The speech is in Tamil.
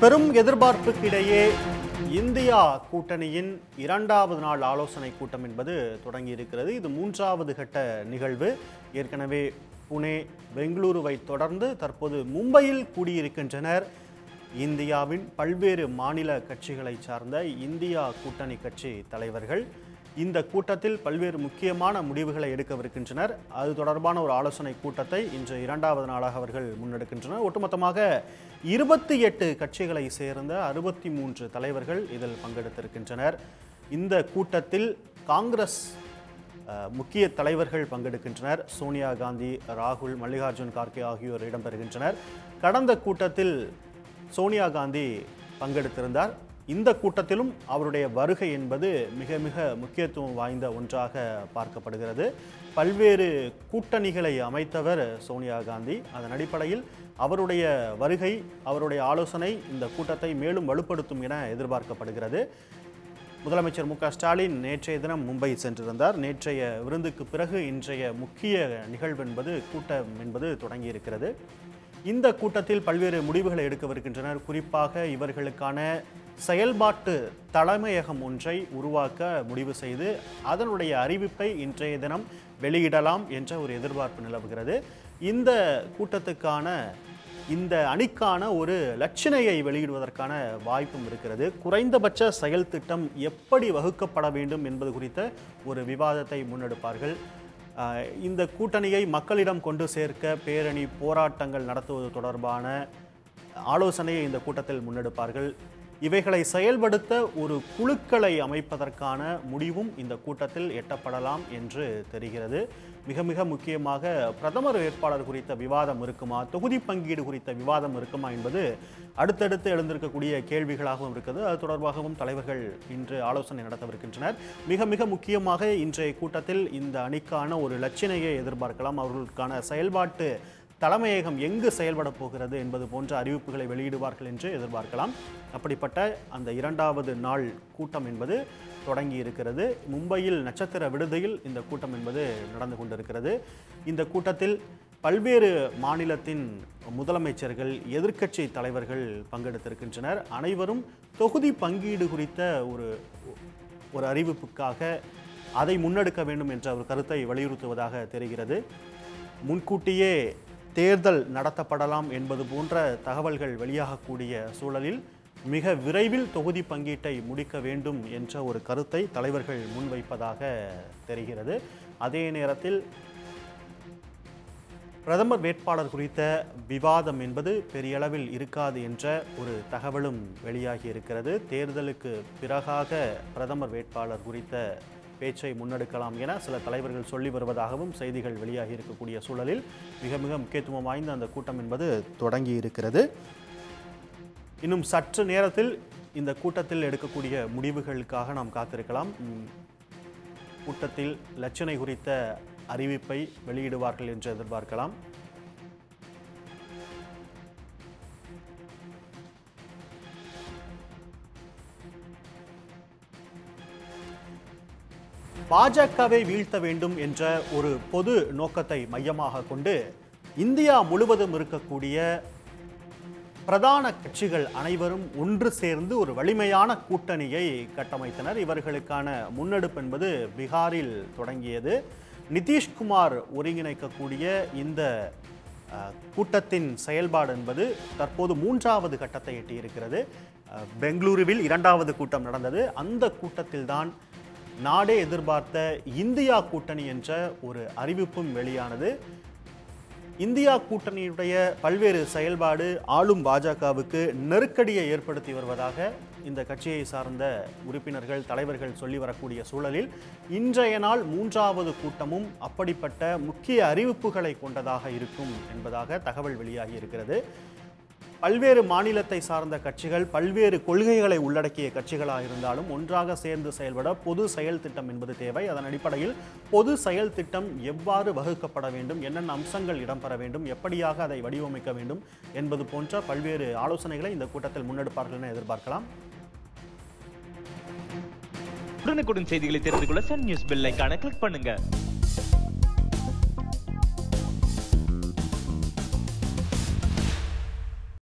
பெரும் எதிர்பார்ப்புக்கிடையே இந்தியா கூட்டணியின் இரண்டாவது நாள் ஆலோசனை கூட்டம் என்பது தொடங்கி இருக்கிறது இது மூன்றாவது கட்ட நிகழ்வு. ஏற்கனவே புனே பெங்களூருவை தொடர்ந்து தற்போது மும்பையில் கூடியிருக்கின்றனர். இந்தியாவின் பல்வேறு மாநில கட்சிகளை சார்ந்த இந்தியா கூட்டணி கட்சி தலைவர்கள். இந்த கூட்டத்தில் பல்வேறு முக்கியமான முடிவுகளை எடுக்கவிருக்கின்றனர். அது தொடர்பான ஒரு ஆலோசனை கூட்டத்தை இன்று இரண்டாவது நாளாக அவர்கள் முன்னெடுக்கின்றனர். ஒட்டுமொத்தமாக இருபத்தி எட்டு கட்சிகளை சேர்ந்த அறுபத்தி மூன்று தலைவர்கள் இதில் பங்கெடுத்திருக்கின்றனர். இந்த கூட்டத்தில் காங்கிரஸ் முக்கிய தலைவர்கள் பங்கெடுக்கின்றனர். சோனியா காந்தி ராகுல் மல்லிகார்ஜுன் கார்கே ஆகியோர் இடம்பெறுகின்றனர். கடந்த கூட்டத்தில் சோனியா காந்தி பங்கெடுத்திருந்தார். இந்த கூட்டத்திலும் அவருடைய வருகை என்பது மிக மிக முக்கியத்துவம் வாய்ந்த ஒன்றாக பார்க்கப்படுகிறது. பல்வேறு கூட்டணிகளை அமைத்தவர் சோனியா காந்தி. அதன் அடிப்படையில் அவருடைய வருகை அவருடைய ஆலோசனை இந்த கூட்டத்தை மேலும் வலுப்படுத்தும் என எதிர்பார்க்கப்படுகிறது. முதலமைச்சர் மு ஸ்டாலின் நேற்றைய தினம் மும்பை சென்றிருந்தார். நேற்றைய விருந்துக்கு பிறகு இன்றைய முக்கிய நிகழ்வு என்பது கூட்டம் என்பது தொடங்கியிருக்கிறது. இந்த கூட்டத்தில் பல்வேறு முடிவுகளை எடுக்கவிருக்கின்றனர் குறிப்பாக இவர்களுக்கான செயல்பாட்டு தலைமையகம் ஒன்றை உருவாக்க முடிவு செய்து அதனுடைய அறிவிப்பை இன்றைய தினம் வெளியிடலாம் என்ற ஒரு எதிர்பார்ப்பு நிலவுகிறது. இந்த கூட்டத்துக்கான இந்த அணிக்கான ஒரு லட்சணையை வெளியிடுவதற்கான வாய்ப்பும் இருக்கிறது. குறைந்தபட்ச செயல் திட்டம் எப்படி வகுக்கப்பட வேண்டும் என்பது குறித்த ஒரு விவாதத்தை முன்னெடுப்பார்கள். இந்த கூட்டணியை மக்களிடம் கொண்டு சேர்க்க பேரணி போராட்டங்கள் நடத்துவது தொடர்பான ஆலோசனையை இந்த கூட்டத்தில் முன்னெடுப்பார்கள். இவைகளை செயல்படுத்த ஒரு குழுக்களை அமைப்பதற்கான முடிவும் இந்த கூட்டத்தில் எட்டப்படலாம் என்று தெரிகிறது. மிக மிக முக்கியமாக பிரதமர் வேட்பாளர் குறித்த விவாதம் இருக்குமா? தொகுதி பங்கீடு குறித்த விவாதம் இருக்குமா என்பது அடுத்தடுத்து எழுந்திருக்கக்கூடிய கேள்விகளாகவும் இருக்குது. அது தொடர்பாகவும் தலைவர்கள் இன்று ஆலோசனை நடத்தவிருக்கின்றனர். மிக மிக முக்கியமாக இன்றைய கூட்டத்தில் இந்த அணிக்கான ஒரு லட்சணையை எதிர்பார்க்கலாம். அவர்களுக்கான செயல்பாட்டு தலைமையகம் எங்கு செயல்பட போகிறது என்பது போன்ற அறிவிப்புகளை வெளியிடுவார்கள் என்று எதிர்பார்க்கலாம். அப்படிப்பட்ட அந்த இரண்டாவது நாள் கூட்டம் என்பது தொடங்கி இருக்கிறது. மும்பையில் நட்சத்திர விடுதியில் இந்த கூட்டம் என்பது நடந்து கொண்டிருக்கிறது. இந்த கூட்டத்தில் பல்வேறு மாநிலத்தின் முதலமைச்சர்கள் எதிர்க்கட்சி தலைவர்கள் பங்கெடுத்திருக்கின்றனர். அனைவரும் தொகுதி பங்கீடு குறித்த ஒரு ஒரு அறிவிப்புக்காக அதை முன்னெடுக்க வேண்டும் என்ற ஒரு கருத்தை வலியுறுத்துவதாக தெரிகிறது. முன்கூட்டியே தேர்தல் நடத்தப்படலாம் என்பது போன்ற தகவல்கள் வெளியாகக்கூடிய சூழலில் மிக விரைவில் தொகுதி பங்கீட்டை முடிக்க வேண்டும் என்ற ஒரு கருத்தை தலைவர்கள் முன்வைப்பதாக தெரிகிறது. அதே நேரத்தில் பிரதமர் வேட்பாளர் குறித்த விவாதம் என்பது பெரியளவில் இருக்காது என்ற ஒரு தகவலும் வெளியாகி இருக்கிறது. தேர்தலுக்கு பிறகாக பிரதமர் வேட்பாளர் குறித்த பேச்சை முன்னெடுக்கலாம் என சில தலைவர்கள் சொல்லி வருவதாகவும் செய்திகள் வெளியாகி இருக்கக்கூடிய சூழலில் மிக மிக முக்கியத்துவம் வாய்ந்த அந்த கூட்டம் என்பது தொடங்கி இருக்கிறது. இன்னும் சற்று நேரத்தில் இந்த கூட்டத்தில் எடுக்கக்கூடிய முடிவுகளுக்காக நாம் காத்திருக்கலாம். கூட்டத்தில் லட்சணை குறித்த அறிவிப்பை வெளியிடுவார்கள் என்று எதிர்பார்க்கலாம். பாஜகவை வீழ்த்த வேண்டும் என்ற ஒரு பொது நோக்கத்தை மையமாக கொண்டு இந்தியா முழுவதும் இருக்கக்கூடிய பிரதான கட்சிகள் அனைவரும் ஒன்று சேர்ந்து ஒரு வலிமையான கூட்டணியை கட்டமைத்தனர். இவர்களுக்கான முன்னெடுப்பு என்பது பீகாரில் தொடங்கியது. நிதிஷ்குமார் ஒருங்கிணைக்கக்கூடிய இந்த கூட்டத்தின் செயல்பாடு என்பது தற்போது மூன்றாவது கட்டத்தை எட்டியிருக்கிறது. பெங்களூருவில் இரண்டாவது கூட்டம் நடந்தது. அந்த கூட்டத்தில்தான் நாடே எதிர்பார்த்த இந்தியா கூட்டணி என்ற ஒரு அறிவிப்பும் வெளியானது. இந்தியா கூட்டணியுடைய பல்வேறு செயல்பாடு ஆளும் பாஜகவுக்கு நெருக்கடியை ஏற்படுத்தி வருவதாக இந்த கட்சியை சார்ந்த உறுப்பினர்கள் தலைவர்கள் சொல்லி வரக்கூடிய சூழலில் இன்றைய நாள் மூன்றாவது கூட்டமும் அப்படிப்பட்ட முக்கிய அறிவிப்புகளை கொண்டதாக இருக்கும் என்பதாக தகவல் வெளியாகி இருக்கிறது. பல்வேறு மாநிலத்தை சார்ந்த கட்சிகள் பல்வேறு கொள்கைகளை உள்ளடக்கிய கட்சிகளாக இருந்தாலும் ஒன்றாக சேர்ந்து செயல்பட பொது செயல் திட்டம் என்பது தேவை. அதன் அடிப்படையில் பொது செயல் திட்டம் எவ்வாறு வகுக்கப்பட வேண்டும் என்னென்ன அம்சங்கள் இடம்பெற வேண்டும் எப்படியாக அதை வடிவமைக்க வேண்டும் என்பது போன்ற பல்வேறு ஆலோசனைகளை இந்த கூட்டத்தில் முன்னெடுப்பார்கள் என எதிர்பார்க்கலாம். உடனுக்குடன் செய்திகளை தெரிந்து கொள்ள சன் நியூஸ் பெல் கிளிக் பண்ணுங்க.